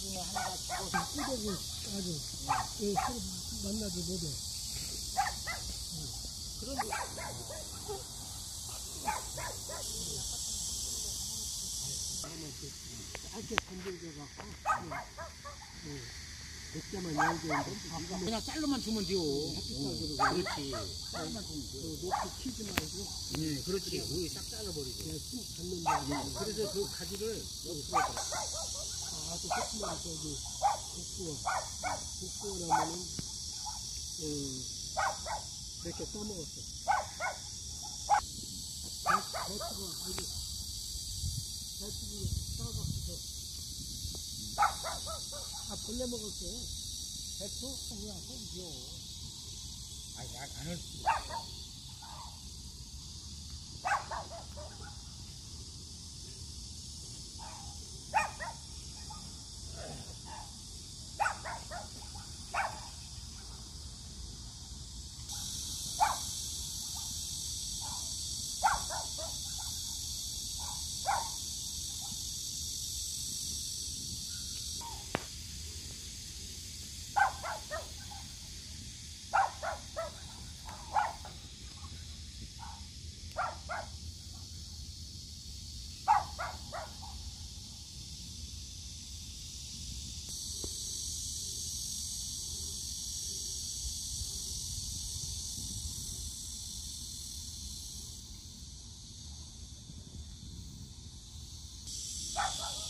중에 하나가 죽어서 꾸덕이 아주 예, 서로 만나지 못해. 그런 거 짧게 건들게 갖고 몇 개만 열게 그냥 쌀로만 주면 돼요. 그렇지. 쌀로만 주면 돼. 높이 키지 말고 네, 그렇지. 우리 싹 잘라버리고. 그냥 쭉 거야. 그래서 그 가지를 옆으로 아주 조그만 저기 국수와 국수라면은 음, 이렇게 써먹었어. 배- 배추가 아주 배추를 싸갖고서 아 벌레 먹었어. 배추 그냥 손줘. 아니, 안, 안 할. Bye-bye.